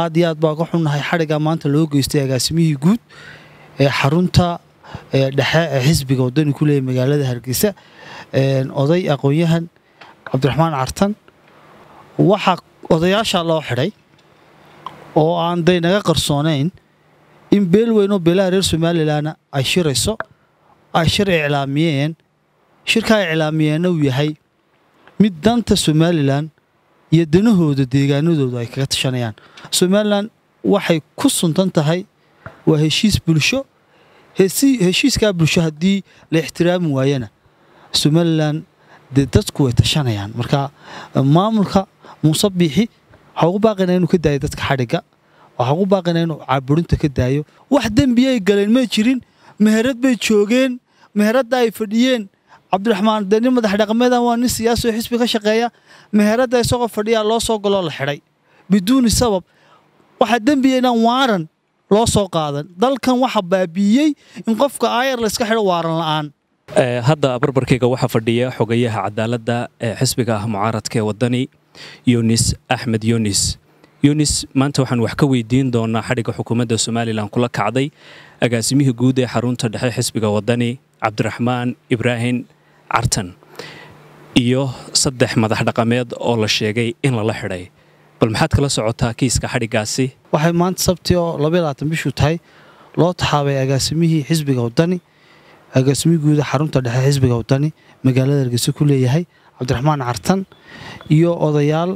aad iyo aad baa ka xunnahay xadhiggaa maanta loo geystay agaasimihii guud ee xarunta dhexe ee xisbiga wadani ku leeyahy magaalada hargeysa oday aqoon-yahan cabdiraxmaan cartan. Waxaa odayaashaa loo xidhay oo aan day naga qarsoonayn in beel weynoo beelaha reer somalilanna ay shirayso ay shir iclaamiyeen shirkaa iclaamiyeenna uu yahay. Mid danta somalilan iyo danahooda deegaanadooda ay kaga tashanayaan. Somalilan waxay ku suntan tahay waa heshiis bulsho. Heshiiskaa bulsho haddii la ixtiraami waayana somalilan dee dadku way tashanayaan. Marka maamulka muuse biixi waxaa ugu baaqaynaa inuu ka daayo dadka xadhigga waxaa ugu baaqaynaa inuu caaburinta ka daayo. Wax dembiyay galeen may jirin meherad bay joogeen meheradda ay fadhiyeen cabdiraxmaan dee nin madax dhaqameedan waa nin siyaasi oo xisbi ka shaqeeya meheradda isagoo fadhiyaa loo soo galoo la xidhay biduuni sabab waxaa dembiya inaan waaran loo soo qaadan. Dalkan waxa baabiiyey in qofka aayar la iska xidho waaran la'aan. Hadda barbarkayga waxaa fadhiya xogayaha cadaaladda ee xisbiga ah mucaaradka ee waddani yunis axmed yunis. Yunis maanta waxaan wax ka weydiin doonaa xadhigga xukuumadda somalilan kula kacday agaasimihii guud ee xarunta dhexe xisbiga waddani cabdiraxmaan ibraahim cartan iyo saddex madax dhaqameed oo la sheegay in lala xidhay. Bal maxaad kala socotaa kiiska xadhiggaasi waxay maanta sabti oo labayabaatan bishuu tahay loo taxaabay agaasimihii xisbiga waddani agaasimihii guuda xarunta dhexe xisbiga waddani magaalada hargeysa ku leeyahay cabdiraxmaan cartan iyo odayaal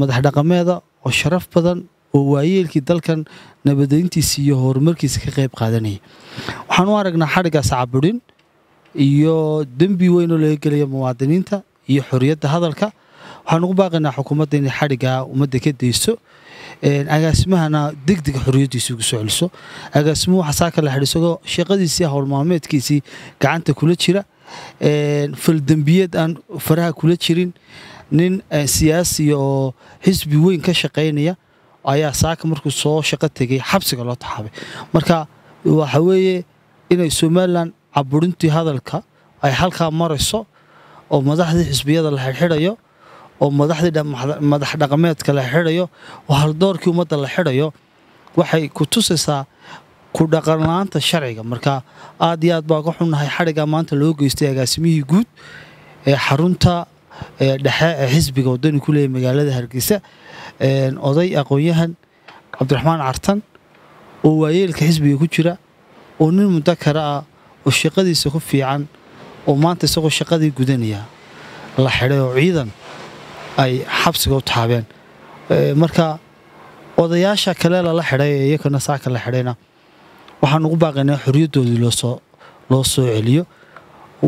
madax dhaqameeda oo sharaf badan oo waayeelkii dalkan nabadayntiisa iyo horumarkiisa ka qayb qaadanayay. Waxaan u aragnaa xadhiggaas caburin iyo dembi weyn oo laga gelaya muwaadiniinta iyo xorriyadda hadalka. Waxaan ugu baaqaynaa xukuumadda inay xadhiggaa ummadda ka dayso agaasimahana degdega xorriyaddiisa ugu soo celiso. Agaasimuhu waxaa saaka la xidhay isagoo shaqadiisii howlmaalmeedkiisii gacanta kula jira. Faldembiyeed aan faraha kula jirin. Nin siyaasiya oo xisbi weyn ka shaqaynaya ayaa saaka markuu soo shaqo tegay xabsiga loo taxaabay marka waxa weeye inay somalilan caburintii hadalka ay halkaa marayso oo madaxdii xisbiyada la xidhxidhayo oo madaxdii madax dhaqameedka la xidhayo oo haldoorkii ummadda la xidhayo waxay ku tusaysaa ku dhaqanla-aanta sharciga. Marka aad iyo aad baa ka xunnahay xadhiggaa maanta loo geystay agaasimihii guud ee xarunta dhexe ee xisbiga wadani ku leeyahy magaalada hargeysa oday aqoon-yahan cabdiraxmaan cartan oo waayeelka xisbiga ku jira oo nin mudakara ah oo shaqadiisa ku fiican oo maanta isagoo shaqadii gudanaya la xidhay oo ciidan ay xabsiga u taabeen. Marka odayaasha kale lala xidhay ee iyakana saaka la xidhayna waxaan ugu baaqaynaa loosoo loo soo celiyo.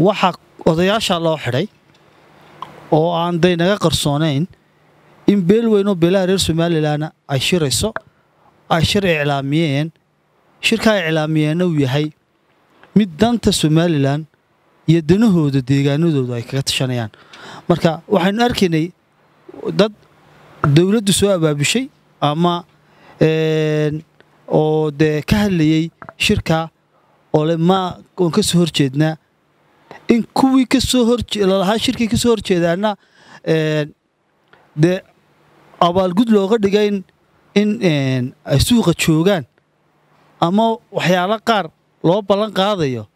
Waxaa odayaashaa loo xidhay oo aan day naga qarsoonayn in beel weynoo beelaha reer somalilanna ay shirayso ay shir iclaamiyeen shirkaa iclaamiyeenna uu yahay mid danta somalilan iyo danahooda deegaanadooda ay kaga tashanayaan. Marka waxaynu arkaynay dad dowladdu soo abaabushay ama oo dee ka hadlayey shirkaa oo le ma oon ka soo horjeednaa in kuwii ka soo horlalahaa shirkii ka soo horjeedaana dee abaalgud looga dhigay in ay suuqa joogaan ama waxyaalo qaar loo ballan qaadayo.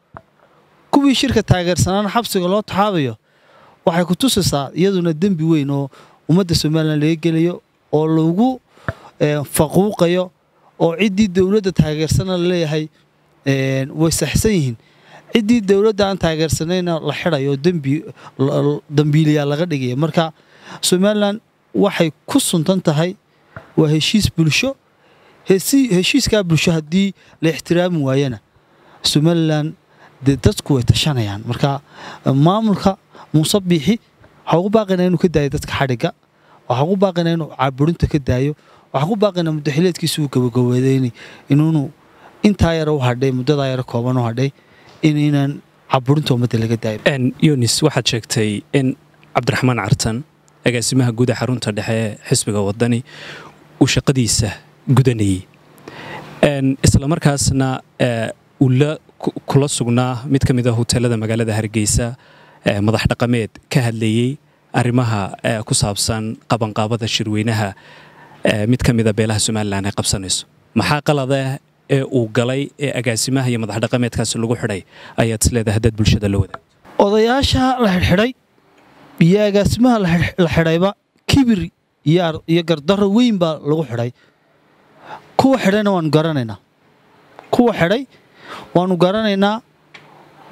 Kuwii shirka taageersanaana xabsiga loo taxaabayo waxay ku tusaysaa iyaduna dembi weyn oo ummadda somalilan laga gelayo oo lagu faquuqayo oo ciddii dowladda taageersana la leeyahay way saxsan yihiin. Ciddii dowladda aan taageersanayna la xidhayo dambiiliyaa laga dhigaya marka somalilan waxay ku suntan tahay waa heshiis bulsho. Heshiiskaa bulsho haddii la ixtiraami waayana somalilan dee dadku way tashanayaan. Marka maamulka muuse biixi waxaa ugu baaqaynaa inuu ka daayo dadka xadhigga waxaa ugu baaqaynaa inuu caaburinta ka daayo waxaa ugu baaqaynaa mudaxileedkiisa uu gabagabeedeyn inuunu intaa yara u hadhay muddadaa yara kooban u hadhay in inaan caburinta ummadda laga daayo. Yunis waxaad sheegtay in cabdiraxmaan cartan agaasimaha guud ee xarunta dhexe ee xisbiga waddani uu shaqadiisa gudanayey isla markaasna uu la kula sugnaa mid ka mid a hoteelada magaalada hargeysa madax dhaqameed ka hadlayey arrimaha ku saabsan qabanqaabada shirweynaha mid ka mida beelaha somalilan ay qabsanayso. Maxaa qalada ee uu galay ee agaasimaha iyo madax dhaqameedkaasi lagu xidhay ayaad isleedahay haddaad bulshada la wadaag odayaasha la xidhxidhay iyo agaasimaha la xidhayba kibir iyo gardarro weyn baa lagu xidhay. Kuwa xidhayna waanu garanaynaa. Kuwa xidhay waanu garanaynaa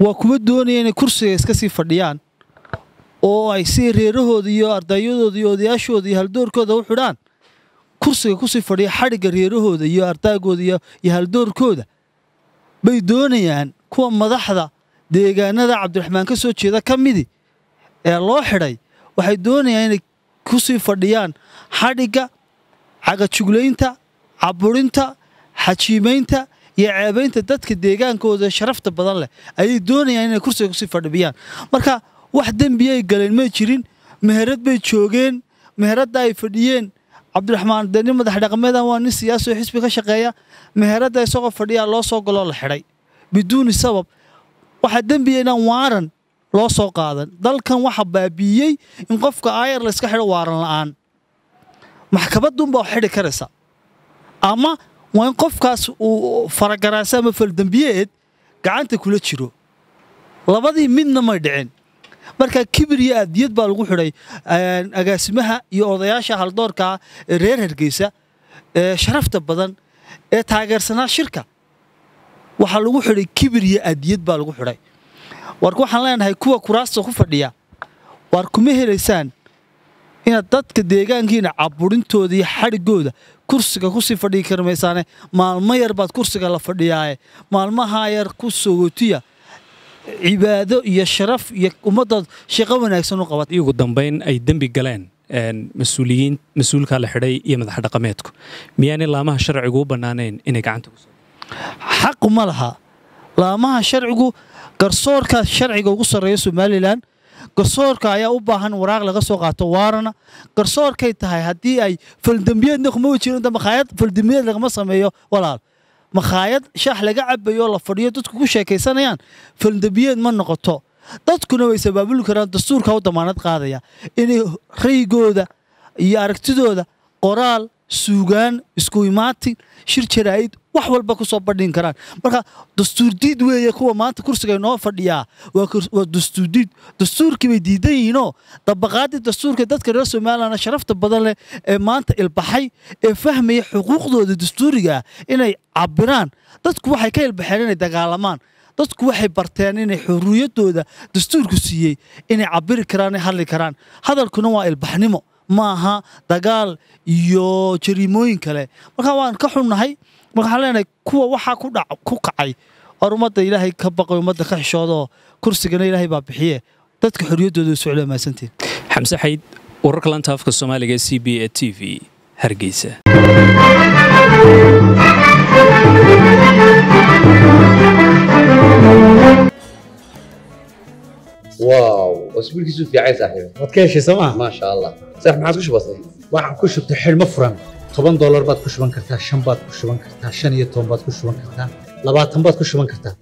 waa kuwa doonaya inay kursiga iska sii fadhiyaan oo ay si reerahooda iyo ardaayadooda iyo odayaashooda iyo haldoorkooda u xidhaan. Kursiga ku sii fadhiya xadhigga reerahooda iyo ardaagooda iyo haldoorkooda. Bay doonayaan kuwa madaxda deegaanada cabdiraxmaan ka soo jeeda ka midi ee loo xidhay. Waxay doonayaan inay ku sii fadhiyaan xadhigga cagajuglaynta caburinta xajiimaynta iyo ceebaynta dadka deegaankooda sharafta badan leh. Ayay doonayaan inay kursiga ku sii fadhibiyaan. Marka wax dembiyay galeen may jirin meherad bay joogeen meheradda ay fadhiyeen. Cabdiraxmaan dee nin madax dhaqameedan waa nin siyaasi oo xisbi ka shaqeeya. Meheradda isagoo fadhiyaa loo soo galoo la xidhay biduuni sabab waxaa dembiya inaan waaran loo soo qaadan. Dalkan waxa baabiiyey in qofka aayar layska xidho waaran la'aan. Maxkamaddunbaa xidhi karaysa. Ama waa in qofkaas uu faragaraasa ama faldembiyeed gacanta kula jiro. Labadii midna may dhicin. Marka kibir iyo aadiyad baa lagu xidhay agaasimaha iyo odayaasha haldoorkaa ee reer hargeysa ee sharafta badan ee taageersanaa shirka. Waxaa lagu xidhay kibir iyo aadiyad baa lagu xidhay war waxaan leenahay kuwa kuraasta ku fadhiya waar kuma helaysaan inaad dadka deegaankiina caburintooda iyo xadhigooda kursiga ku sii fadhigi kari maysaane maalmo yar baad kursiga la fadhiyaaye. Maalmahaa yar ku sogootiya cibaado iyo sharaf iyo ummaddaad shaqo wanaagsan u qabat ugu dambayn ay dembi galeen mas'uuliyiin mas'uulka la xidhay iyo madax dhaqameedku miyaanay laamaha sharcigu u bannaanayn inay gacanta ku xaqu ma laha. Laamaha sharcigu garsoorka sharciga ugu sarreeya somalilan garsoorka ayaa u baahan waraaq laga soo qaato waarana garsoorkay tahay haddii ay faldembiyeedna kuma wajiranta makhaayad faldembiyeed lagama sameeyo walaal. Makhaayad shaax laga cabayo la fadhiyo dadku ku sheekaysanayaan faldembiyeed ma noqoto. Dadkuna way sabaabuli karaan dastuurka u damaanad qaadaya. Inay raygooda iyo aragtidooda qoraal suugaan isku imaatin shir jaraa'id wax walba ku soo bandhin karaan. Marka dastuurdiid weeye kuwa maanta kursiga inoo fadhiyaa waa dastuurdiid dastuurkii bay diidan yihiinoo dabaqaaddii dastuurka dadka reer somalilan sharafta badan leh ee maanta ilbaxay ee fahmaya xuquuqdooda dastuuriga inay cabiraan dadku waxay ka ilbaxeen inay dagaalamaan. Dadku waxay barteen inay xurriyadooda dastuurku siiyey inay cabiri karaan inay hadli karaan. Hadalkuna waa ilbaxnimo ma aha dagaal iyo jariimooyin kale. Marka waan ka xunnahay marka waxaan leenahay kuwa waxaa ku kacay or ummadda ilaahay ka baqay ummadda ka xishoodoo kursigana ilaahay baa bixiye. Dadka xorriyaddooda way socdaa mahadsantiin xamse xayd wararka lanta soomaaliga c b a t v hargeysa. Waa isbiilkiisu fiican saaxiib waad ka heshay soo maa maasha allah saaxiib maxaad ku shubatay waxaan ku shubtay xidhmo furan. Toban doolar baad ku shuban kartaa shan baad ku shuban kartaa shan iyo toban baad ku shuban kartaa labaatan baad ku shuban kartaa.